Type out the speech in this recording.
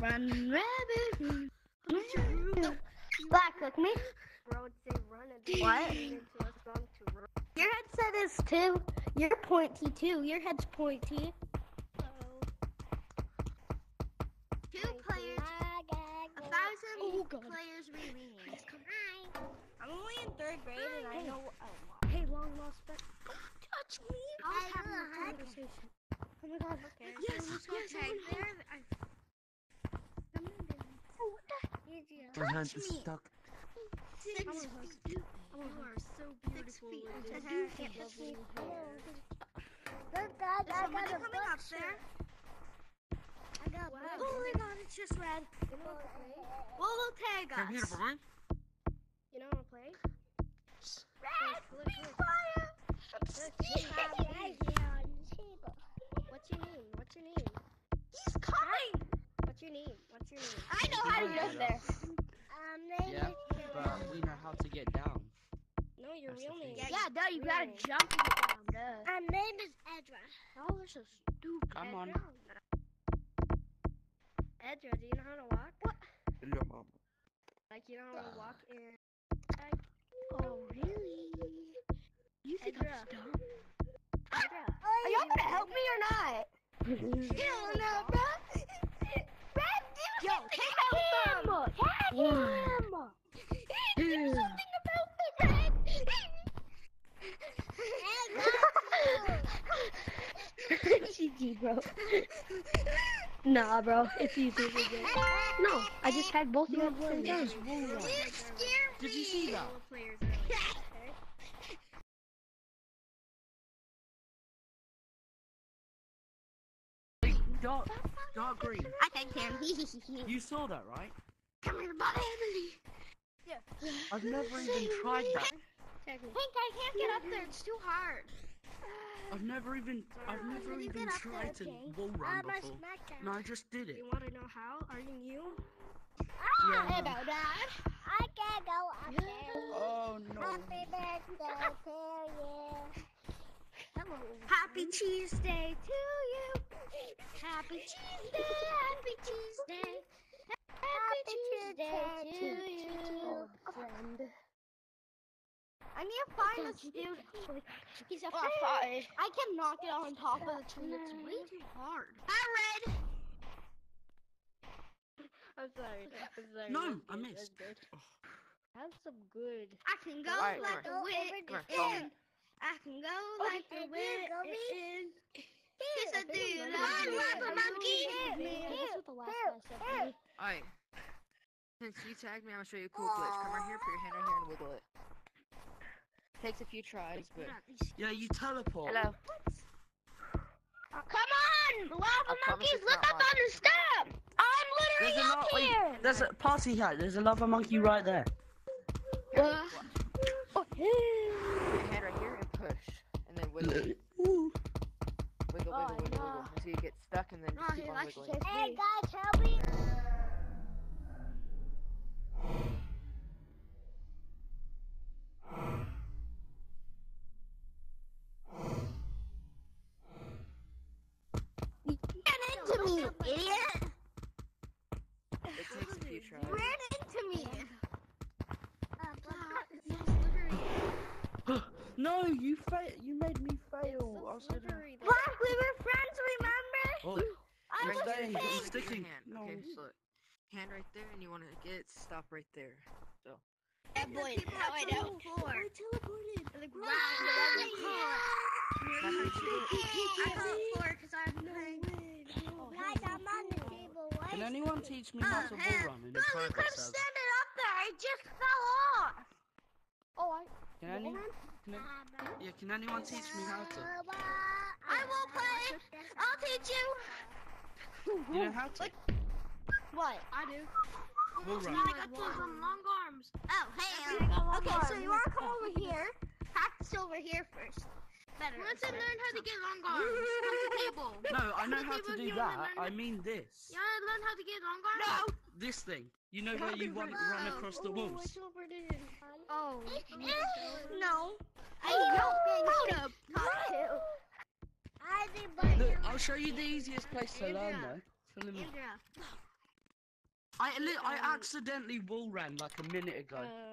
Run, rabbit, run. Black cook me. Bro would say run and What? turn into a song to run. Your headset is too. You're pointy too. Your head's pointy. Two players, a thousand Oh, God. players remain. I'm only in third grade and I know. Hey, long lost friend. Touch me. I'll I have a conversation. Oh my god. Okay. Yes, let's go tag there. I- My hand Touch is stuck. Six I'm a feet. You are so beautiful. Six feet. with Just this do beautiful touch me. hair. There's There's somebody coming up there. I got Wow. Oh my god, it's just red. You know how to play? Well, they'll tag Come here, us. Brian. You know how to play? Red, Look, be look. quiet. Look, you have Guys, here on the table. What's your name? What's your name? He's coming. What's your name? What's your name? I know how to Yeah. get there. Um, name Yeah, is but we know how to get down. No, your That's the real name. thing. Yeah, duh, you gotta Really? jump to get down, duh. Um, name is Edra. Oh, they're so stupid. Come on. Edra, do you know how to walk? Your mom. Like, you know how to walk in. Oh, really? You think I'm dumb? Are y'all gonna help me or not? Hell no, bro. Brad, do Yo, something take about him. Tag him. Do something about me, Brad. GG, bro. Nah, bro. It's easy. to get. No, I just had both of you at the same time. You scared Did you see that? All players are? Dark, dark green. I tagged him. You saw that, right? Come here, buddy. Yeah. I've never even tried that. Pink, I can't get up there. It's too hard. I've never even, I've never you even get up there, tried to Pink? wall run before. No, I just did it. You want to know how? Are you new? Yeah. Ah, I know that. I can go up there. Oh no. Happy birthday to you. Hello. Happy Cheese Day to you. Happy Cheese Day. Happy Cheese Day. Happy Tuesday to you. friend. I need to find this dude. He's a Oh, friend. five. I cannot get on top of the tree. It's way too hard. I read. I'm sorry. I'm sorry. No, That's I good, missed. that's good. Have some good. I can go Alright, like come a wit Come here, follow in. I can go Okay, like a here, wit go me. in. Yes, I do. Here, Run, here, lava monkey. here, Here, That's the last here, guy said. here. Alright. Since you tagged me, I'm gonna show you a cool glitch. Come right here, put your hand right here and wiggle it. Takes a few tries, but. Yeah, you teleport. Hello. Come on, lava I monkeys, look up mine. on the step. I'm literally a up lot. Wait, here. there's a party hat. There's a lava monkey right there. What? Oh, Put hand right here and push. And then wiggle. Wiggle, Ooh. wiggle, Oh, wiggle, wiggle, no. wiggle. Until you get stuck and then Oh, keep on wiggling. Hey guys, help me. No, you fa- You made me fail. I was It's gonna. slippery, though. Black, we were friends, remember? Oh, I Right was there, staying. you I'm just pink. put your sticking. Hand. No. Okay, so look. Hand right there, and you want to get it, stop right there. So. That boy, now I know. I teleported. The Wow. ground, the level car. That's what you do. I got four because I'm playing. Guys, I'm on the oh, table. Why Can is- anyone teach me uh, how Oh, to hell. wall run in the Bro, you private could have server? standing up there. I just fell off. Oh, I. Can any, can any, yeah, can anyone teach me how to? I will play. I'll teach you. You know how to? What? I do. Wall run. I got those um, long arms. Oh, hey. Okay, so you want to come over here? Practice over here first. Better. Once I learn how to get long arms on the table. No, I know how to do you wanna that. I mean this. You wanna learn how to get long arms? No. This thing. You know where you run, run across the walls. What's over there? Oh. No. I Hold up. I did, but Look, I'll show you the easiest place to learn though. Follow me. Andrea. I I accidentally wall ran like a minute ago. Uh,